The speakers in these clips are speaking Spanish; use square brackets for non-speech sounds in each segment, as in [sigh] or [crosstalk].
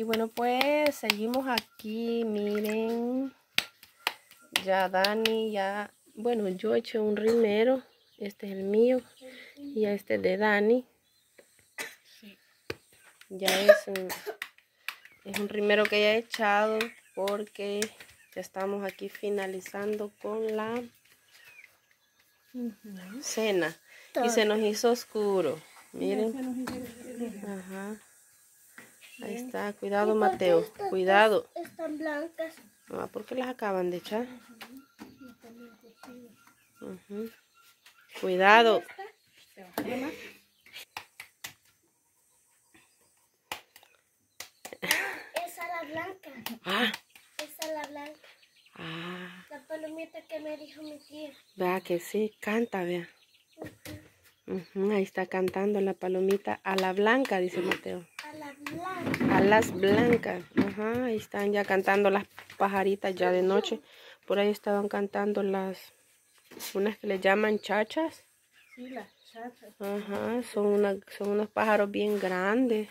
Y bueno, pues seguimos aquí, miren. Ya Dani, ya, bueno, yo eché un rimero. Este es el mío. Y este es de Dani. Ya es un, es un rimero que ya he echado porque ya estamos aquí finalizando con la cena. Y se nos hizo oscuro. Miren. Ajá. Ahí está. Cuidado, Mateo. Cuidado. Están blancas. Ah, ¿Por qué las acaban de echar? Cuidado. Esa es la blanca. Ah. Esa es la blanca. Ah. La palomita que me dijo mi tía. Vea que sí, canta, vea. ahí está cantando la palomita a la blanca, dice Mateo. A la blanca. A las blancas. Ajá, ahí están ya cantando las pajaritas ya de noche. Por ahí estaban cantando las, unas que le llaman chachas. Sí, las chachas. Ajá, son, una, son unos pájaros bien grandes.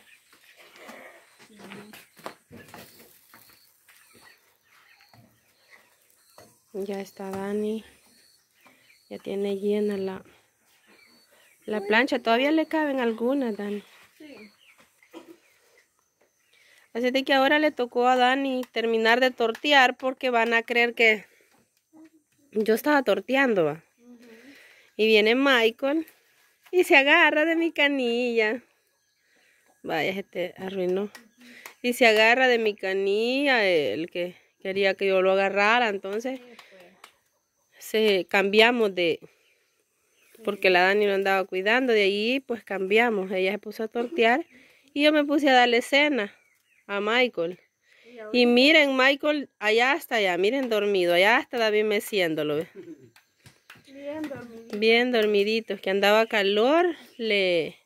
Ya está Dani. Ya tiene llena la, la plancha. Todavía le caben algunas, Dani. Sí. Así de que ahora le tocó a Dani terminar de tortear porque van a creer que yo estaba torteando. ¿va? Y viene Michael y se agarra de mi canilla. Vaya, este arruinó. Y se agarra de mi canilla, el que quería que yo lo agarrara. Entonces, se cambiamos de... Porque la Dani lo andaba cuidando. De ahí, pues cambiamos. Ella se puso a tortear y yo me puse a darle cena a Michael. Y miren, Michael, allá está allá, miren dormido, allá está David meciéndolo. Bien dormidito. Bien dormiditos, que andaba calor, le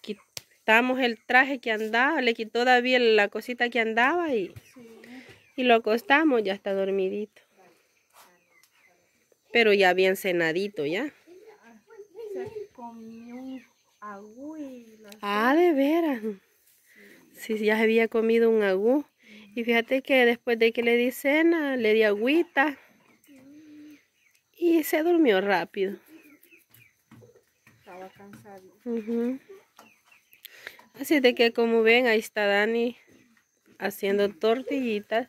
quitamos el traje que andaba, le quitó David la cosita que andaba y, y lo acostamos, ya está dormidito. Pero ya bien cenadito ya. Se comió un la- Ah, de veras. Sí, ya se había comido un agú. Y fíjate que después de que le di cena, le di agüita. Y se durmió rápido. estaba cansado. Así de que como ven, ahí está Dani haciendo tortillitas.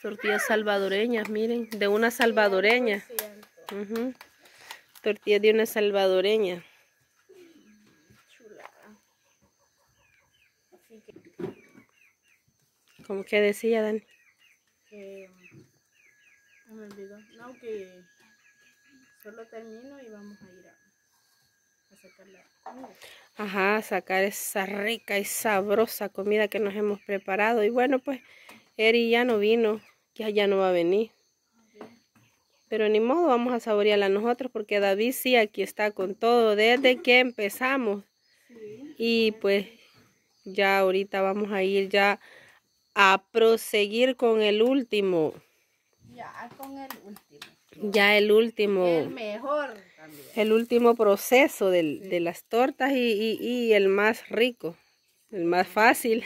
Tortillas salvadoreñas, miren, de una salvadoreña. Ujú. Tortillas de una salvadoreña. Chulada. Así que, Como que decía Dani. que no me olvidó. No, que solo termino y vamos a ir a, a sacar la comida. Ajá, sacar esa rica y sabrosa comida que nos hemos preparado. Y bueno, pues Eri ya no vino, ya ya no va a venir. Pero ni modo, vamos a saborearla nosotros porque David sí aquí está con todo desde que empezamos. Y pues ya ahorita vamos a ir ya a proseguir con el último. Ya con el último. Ya el último. El mejor también. el último proceso del- de las tortas y, y- y el más rico, el más fácil.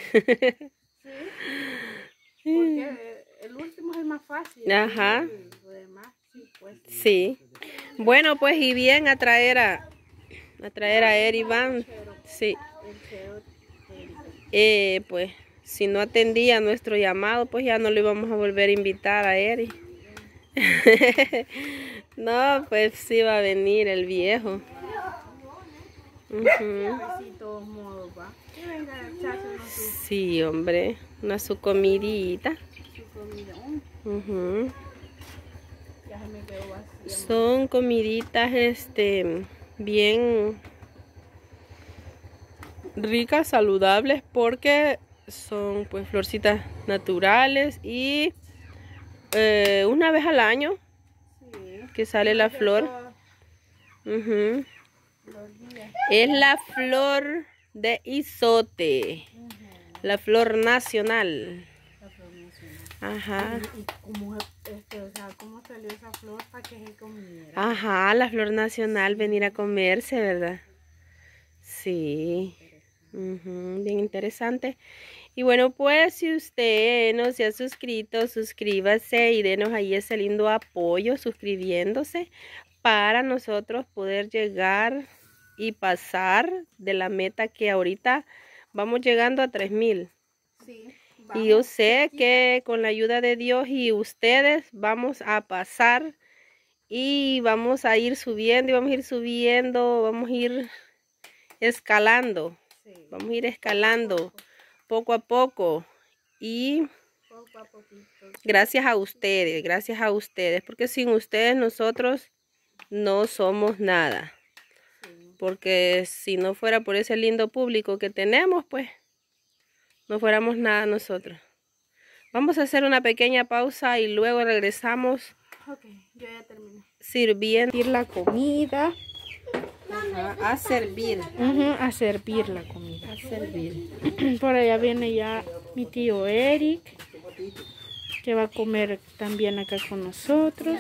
Porque [laughs] el último es el más fácil. Ajá. y Lo demás, sí, pues. sí. Bueno, pues y bien a traer a, a traer a Eri Van. Sí. Eh, pues si no atendía nuestro llamado, pues ya no lo íbamos a volver a invitar a Eri. [laughs] no, pues sí va a venir el viejo. Sí, hombre, una su comidita. quedó vacía. Son comiditas, este, bien ricas, saludables, porque son pues florcitas naturales y eh, una vez al año Sí. que sale la flor. Es la flor de isote, la flor nacional. la flor nacional. Ajá. ¿Y cómo, este, o sea, cómo salió esa flor para que se comiera? Ajá, la flor nacional venir a comerse, ¿verdad? Sí. Bien interesante. Y bueno, pues si usted no se ha suscrito, suscríbase y denos ahí ese lindo apoyo suscribiéndose para nosotros poder llegar y pasar de la meta que ahorita vamos llegando a 3000. Sí. Y yo sé que con la ayuda de Dios y ustedes vamos a pasar y vamos a ir subiendo y vamos a ir subiendo, vamos a ir escalando, Sí. vamos a ir escalando poco a poco y Poco a poquito. gracias a ustedes, gracias a ustedes, porque sin ustedes nosotros no somos nada, Sí. porque si no fuera por ese lindo público que tenemos, pues no fuéramos nada nosotros. Vamos a hacer una pequeña pausa y luego regresamos Ok, yo ya terminé. sirviendo la comida. A servir, a servir la comida. a servir. [clears throat] Por allá viene ya mi tío Eric, que va a comer también acá con nosotros.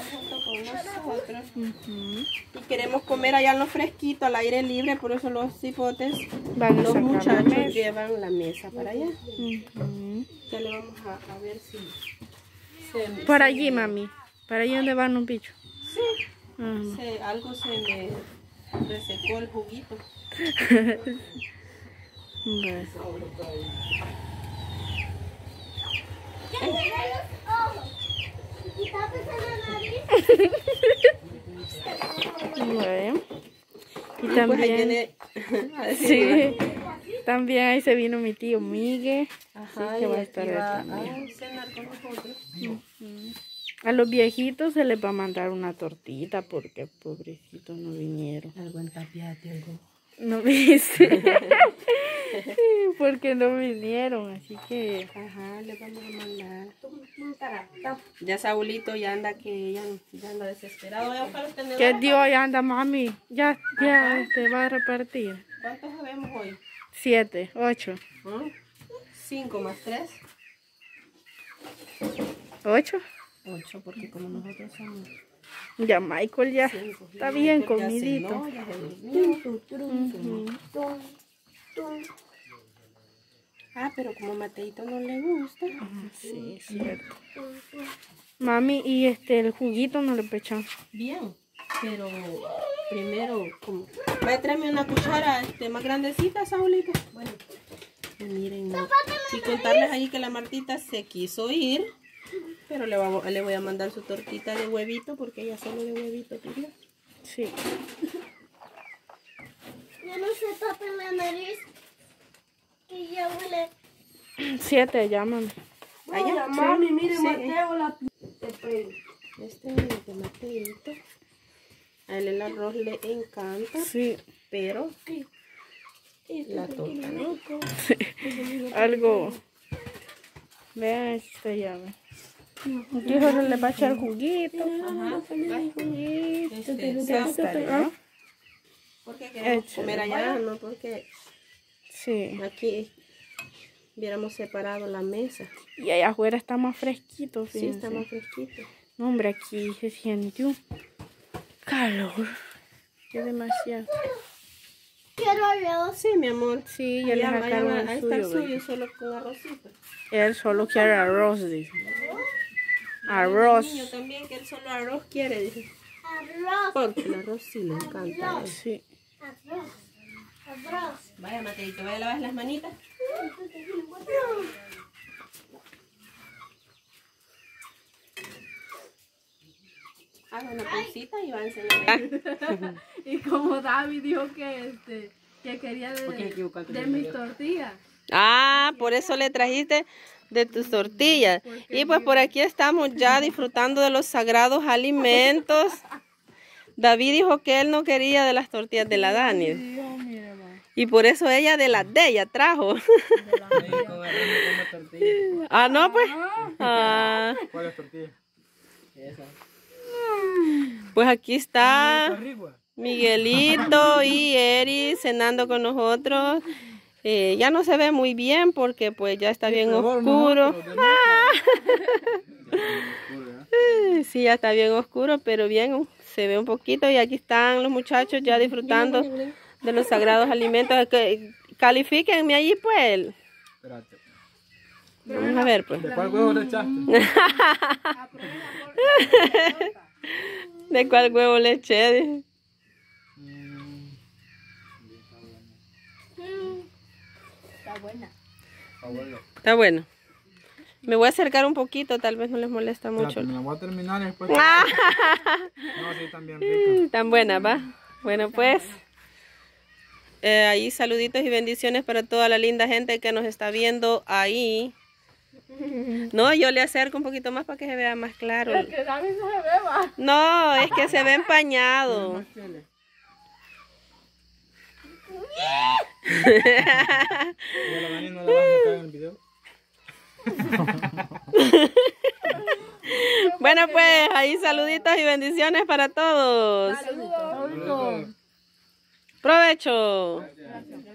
Y queremos comer allá en lo fresquito, al aire libre, por eso los cipotes, Van a los la muchachos llevan la mesa para allá. Ujú. Ya le vamos a, a ver si se, Por allí, mami. Para allí donde van un bicho. sí, se- algo se me resecó el juguito. Bueno. Bueno. [laughs] Y pues también, [laughs] sí, también ahí se vino mi tío Miguel. Ajá, que va a estar él también. A los viejitos se les va a mandar una tortita porque pobrecitos no vinieron. Algo en tapiate, algo. No viste. [laughs] porque no vinieron, así que Ajá, le vamos a mandar. Ya Saulito ya anda que ya, ya anda desesperado. Voy a buscar los tenedores. que Dios ya anda mami. Ya, ya te va a repartir. ¿Cuántos sabemos hoy? Siete, ocho, ¿Ah? Cinco más tres. ocho. Ocho, porque como nosotros somos Ya Michael ya cinco. está bien Michael comidito. ya. Ah, pero como Mateito no le gusta. Sí, cierto. Mami, y este el juguito no le pechan. Bien, pero primero, como... Voy a traerme una cuchara este, más grandecita, Saulita. Bueno, y miren, no. y contarles ahí que la Martita se quiso ir, pero le, vamos- le voy a mandar su tortita de huevito porque ella solo de huevito pidió. Sí. [laughs] Ya no se tapen la nariz. Que ya huele. Siete mami. Allá, mami, mire, Mateo, la... Este es de Mateito. A él el arroz le encanta, Sí. pero la torta no. Algo. Vean esta llave. Jorge le va a echar juguito. Ajá, juguito. Este, está, ¿no? Porque queremos Échale. comer allá, no porque Sí. aquí hubiéramos separado la mesa. Y allá afuera está más fresquito, Sí, fíjense. está más fresquito. No, hombre, aquí se siente un calor. Que demasiado. Quiero arroz. Sí, mi amor. Sí, ya le sacaron allá- ahí el está el suyo. suyo, solo con arrocito. Él solo quiere arroz, dice. El Arroz. niño también que él solo arroz quiere, dice. Arroz. Porque el arroz sí le encanta. a él. Sí. Arroz. Arroz. Vaya, Mateito, vaya a lavar las manitas. Haga una pausita y va a enseñar. Y como David dijo que este que quería de, de mis tortillas. Ah, por eso le trajiste de tus tortillas. Y pues por aquí estamos ya disfrutando de los sagrados alimentos. David dijo que él no quería de las tortillas de la Dani. Y por eso ella de las de ella trajo. [laughs] ah, no, pues. Ah, ¿Cuál es tortilla? pues aquí está Miguelito y Eri cenando con nosotros. Eh, ya no se ve muy bien porque pues ya está bien oscuro. [laughs] Sí, ya está bien oscuro, pero bien se ve un poquito y aquí están los muchachos ya disfrutando de los sagrados alimentos. Que, califíquenme allí pues. Espérate. Vamos a ver, pues. ¿De cuál huevo le echaste? [laughs] ¿De cuál huevo le eché? Está buena. Abuelo. Está bueno. Me voy a acercar un poquito, tal vez no les molesta mucho. Espérate, me la voy a terminar después. [laughs] Ah, No, sí, están bien ricas. Tan buena, va. Bueno, pues. eh, ahí saluditos y bendiciones para toda la linda gente que nos está viendo ahí. [laughs] No, yo le acerco un poquito más para que se vea más claro. Que Dani no se beba. No, es que se ve empañado. [laughs] ¿Y a la Dani no la vas a sacar en el video? [laughs] Bueno, pues ahí saluditos y bendiciones para todos. Saludos. Provecho. Gracias.